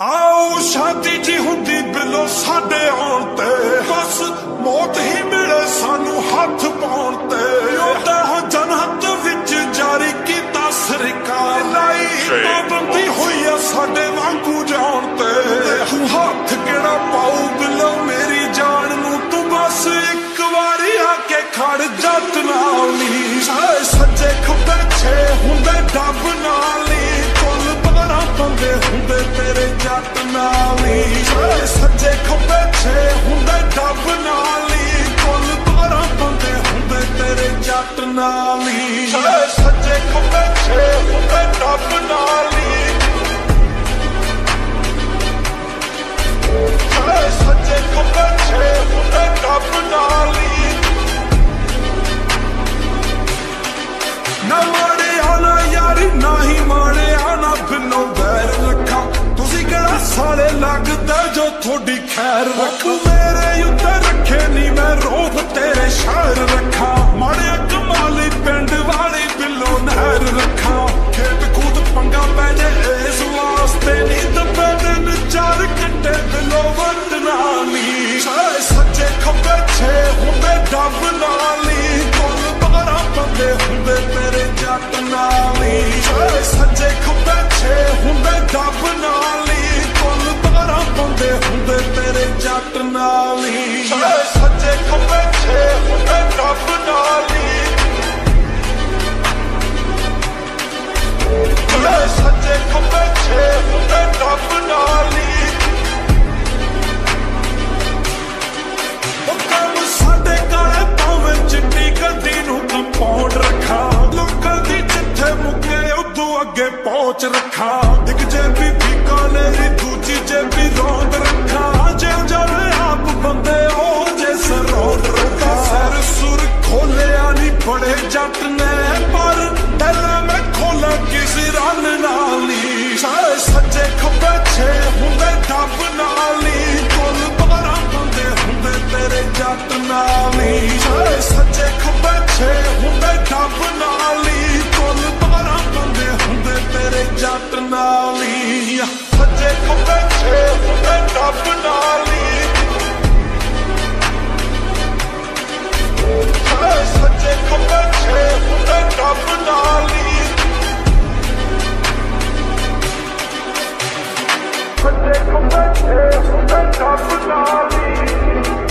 ਆਓ ਸ਼ਾਦੀ ਜੀ ਹੁੰਦੀ ਬਿਲੋ ਸਾਡੇ ਆਉਣ ਤੇ। ਬਸ ਮੌਤ ਹੀ ਮਿਲੇ ਸਾਨੂੰ ਹੱਥ ਪਾਉਣ ਤੇ। ਉਹਦਾ ਹੋ ਜਨਹਤ ਵਿੱਚ ਜਾਰੀ ਕੀਤਾ ਸਰਕਾਰ ਲਾਈ ਪਾਬੰਦੀ ਹੋਈ ਆ ਸਾਡੇ ਵਾਂਗੂ ਜਾਣ ਤੇ। ਤੂੰ ਹੱਥ ਕਿਹੜਾ ਪਾਉ ਬਿਲੋ ਮੇਰੀ ਜਾਨ ਨੂੰ? ਤੂੰ ਬਸ ਇੱਕ ਵਾਰੀ ਆ ਕੇ ਖੜ, ਜੱਟ ਨਾਲ ਨੀ ਸੱਜੇ ਖੱਬੇ ਛੇ ਹੁੰਦੇ ਡੱਬ ਡੱਬ ਨਾਲ ਕੁੱਲ ਬਾਰਾਂ ਬੰਦੇ ਹੁੰਦੇ ਤੇਰੇ ਜੱਟ ਨਾਲ ਸਾਰੇ ਸੱਜੇ ਖੱਬੇ ਛੇ ਹੁੰਦੇ ਡੱਬ ਨਾਲ ਨੀ ਸਾਰੇ ਸੱਜੇ ਖੱਬੇ ਛੇ ਹੁੰਦੇ ਡੱਬ ਨਾਲ ਨੀ ਨਾ ਮਾੜਿਆ ਨਾ ਯਾਰੀ ਨਾ ਹੀ ਮਾੜਿਆ ਨਾ ਬਿਨੋ ਬੈਰ ਰੱਖਾ। ਤੁਸੀਂ ਕਿਹੜਾ ਸਾਲੇ ਲੱਗਦਾ ਜੋ ਤੁਹਾਡੀ ਖੈਰ ਰੱਖ? ਖੱਬੇ ਛੇ ਹੁੰਦੇ ਡੱਬ ਬੱਚੇ ਕੁੰਬੇ ਤੇ ਕੁੰਬੇ ਦਾ ਬੁਲਾਵੀ